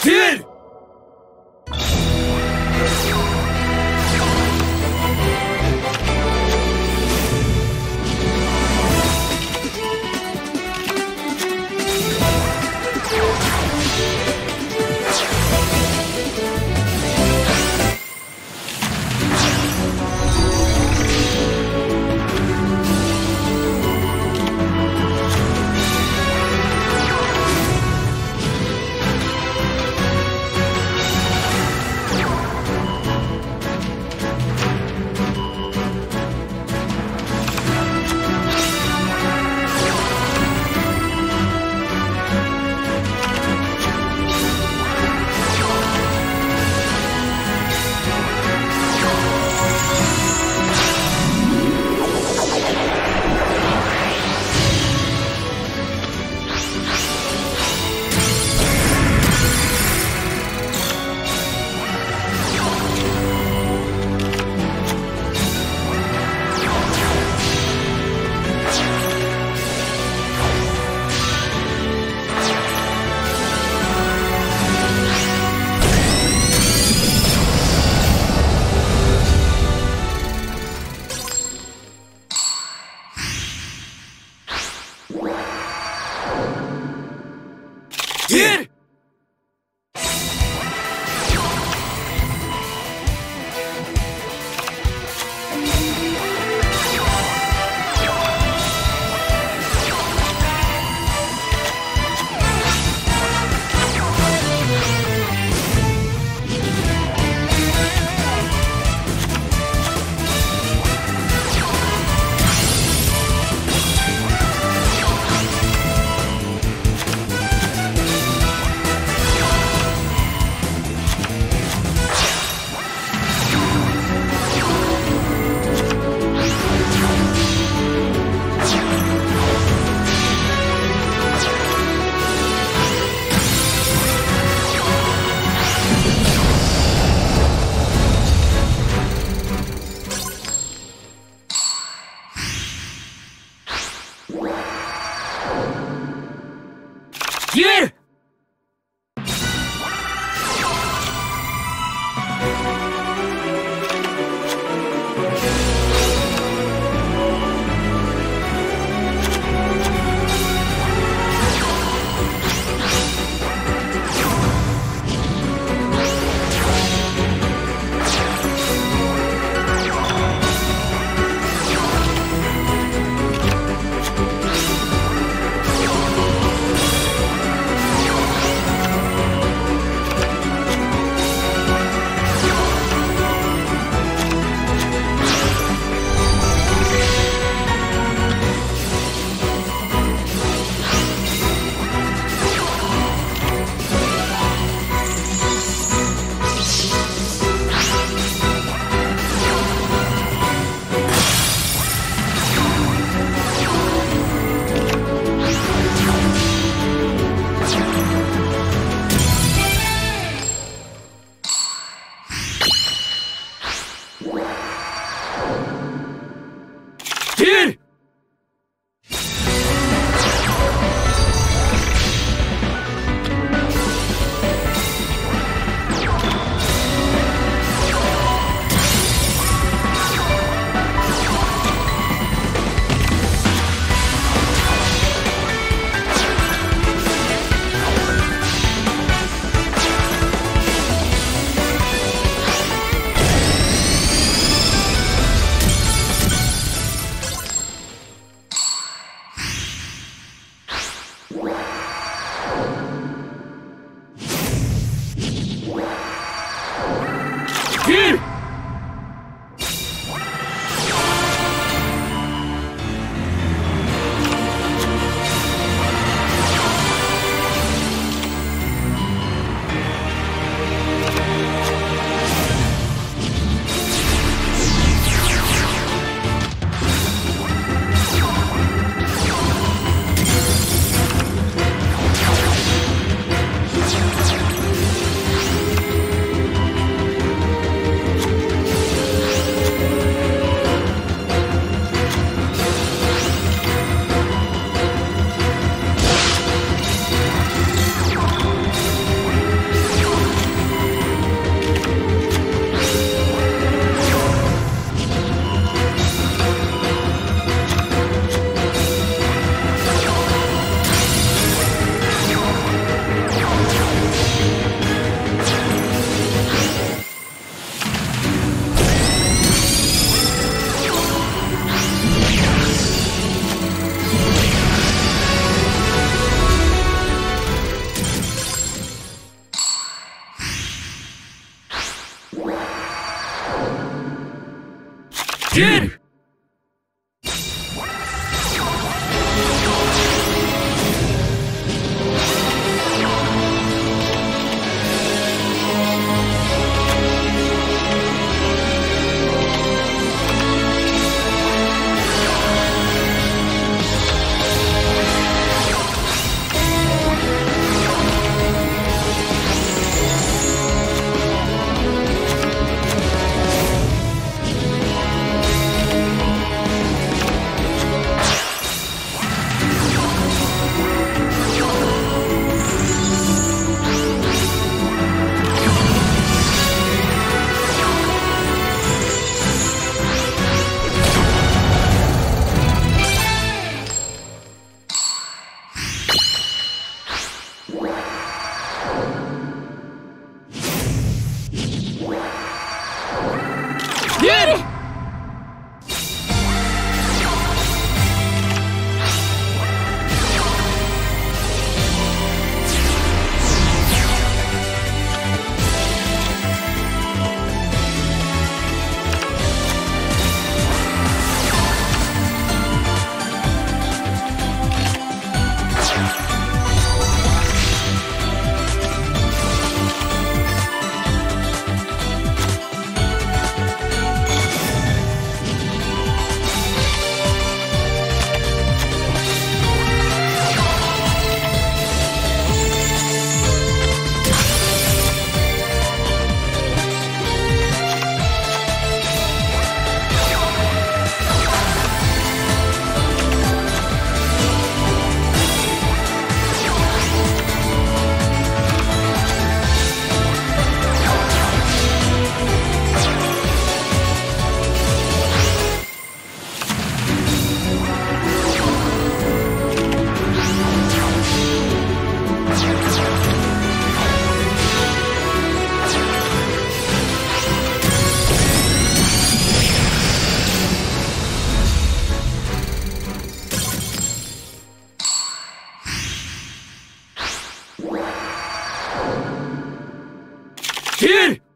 ¡Steven! Yeah. Kill!